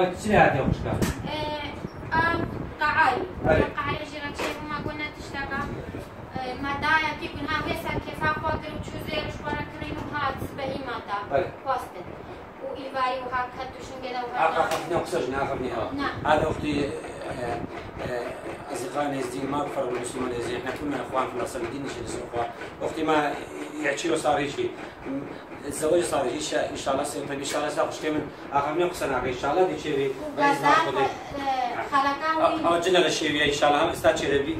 سلاتي يا خوشكا قاعي. قاعي جرا شيء ما قلنا تشتغل مدايا كي كنا هسه كيف خاطر وتشوزير شوارع كريم وهات سبهي ماتا أي. بوستن وإيفاي وهاك هاتوشن كذا آخر وهذا خفني أقصجني آخرني آه نعم. هذا أختي أصدقائنا يزدين ما بفرق المسلمين يزدين إحنا كلنا إخوان في الأصل الدين نشيل إخوان أختي ما يحكي صار هيك شيء الزواج صار هيك إن شاء الله سيطيب إن شاء الله سأخش كمان آخر من أقصنا إن شاء الله دي شيء وغزال خلقاوي أو جنا الشيء إن شاء الله هم استاد شيء بي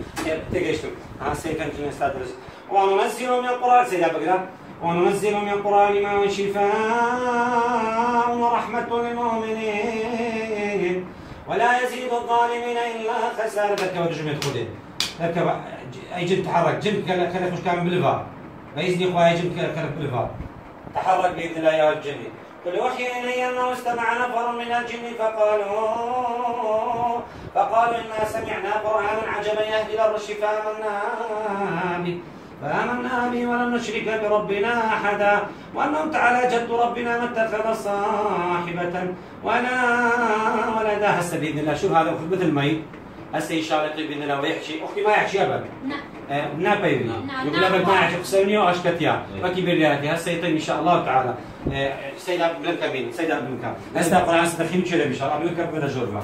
تجيشتم ها سيكون جنا استاد رز وننزل من القرآن سيدا بقرا وننزل من القرآن ما هو شفاء ورحمة للمؤمنين ولا يزيد الظالمين إلا خسارة. ذكر ورجم يدخلين ذكر أي جلد تحرك كلا كلا مش كامل بالفا بإذن إخوة أي جلد كلا كلا بالفا تحرك بإذن الله يا الجن قل أوحي إلي أنه استمع نفر من الجن فقالوا فقالوا إنا سمعنا قرآنا عجبا يهدي إلى الرشد فآمنا به فآمنا به ولم نشرك بربنا أحدا. وأنهم تعالى جد ربنا ما اتخذ صاحبة. ولا ولدا هسه بإذن الله. شوف هذا مثل مي هسه إن شاء الله بإذن الله ويحكي أختي ما يحكي أبدا. نعم. بنا بيبي نعم، يقول نعم. لك ما يعرف. سوني واشكتيا ما كبير يا هسه يطيب إن شاء الله تعالى. سيدا بلنكا مين سيدا بلنكا هسه قران ستخيم تشيل إن شاء الله. بلنكا بنا جوربا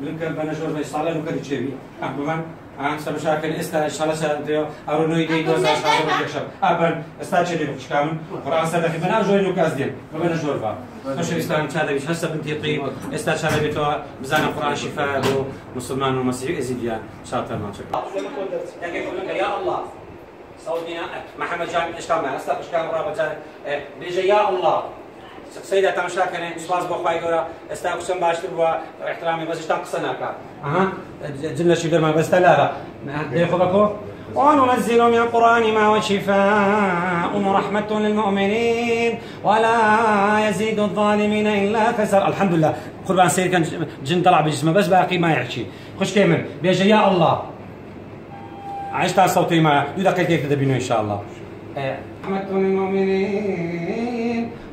بلنكا بنا جوربا ان شاء الله نكدي تشيبي احبا عن سبب مشاكل إستا ان شاء الله سنتيو أو نو يدي دوزا ان شاء الله يكشف ابن إستا تشيلي بخش كامل. قرآن ستخيم بنا جوري نوكاز دين بنا جوربا خوش الاسلام هذا بيش هسه بنتي طيب إستا شهاده بيتو بزان القران شفاء مسلمان ومسيحي ازيديان شاطر ما شكرا يا الله. صوتنا محمد جامع اشكال ما أستاذ اشكال مرابط بيجي يا الله. سيدة تام شاكنة سواز بخواي قورا أستاذ قسم باشتر واحترامي بس اشتاق قصناك أها جنة شبير ما بس لا لا بكو وننزل من القرآن ما هو شفاء ورحمة للمؤمنين ولا يزيد الظالمين إلا خسر. الحمد لله قربان سيد كان جن طلع بجسمه بس باقي ما يحكي. خش كيمن؟ بيجي يا الله. عشت على صوتي ما يدق كيف تدبينه إن شاء الله. رحمة للمؤمنين.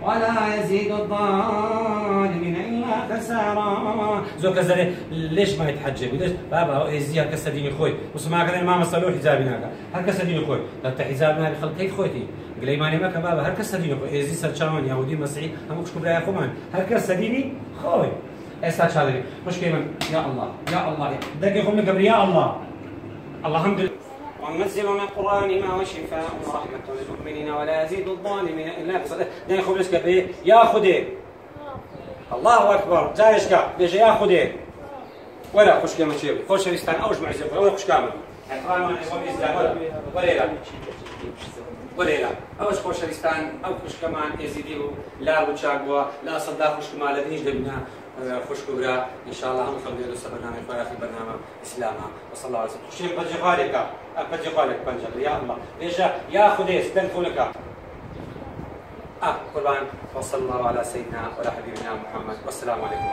ولا يزيد الظالمين إلا خسارا. زوك زري ليش ما يتحجب؟ ليش بابا يزيها كسديني خوي وسمع كذا ما مسلو حجابنا هل كسديني خوي لا حجابنا بخلق كيف خويتي قال لي ماني مكا بابا. هل كسديني خوي يزي سرچاون يهودي مسيحي. هم كش كبرى يا خوان هل كسديني خوي. اسا شادري. مش كيما يا الله يا الله. دقي خومي قبل يا الله. لله. وننزل من القرآن ما هو شفاء ورحمة للمؤمنين ولا يزيد الظالمين إلا خسارة ده بس كبه يا خدي الله أكبر. جايش كا بيجي يا خدي ولا خوش كمان شيء. خوش ريستان. أوش معزف ولا خوش كامل. الإسلام ولا ولا. لا ولا لا أوش خوش ريستان أو خوش كمان يزيدي لا وشاقوا لا صدا خوش كمان لديش دبنا خوش كبرى. إن شاء الله هم خلي له برنامج في اخر برنامج اسلام وصلى الله عليه وسلم خوش بجي خالك. بجي خالك بنجل. يا الله. ليش يا خديس تنفونك آه قربان. وصلى الله على سيدنا وعلى حبيبنا محمد. والسلام عليكم.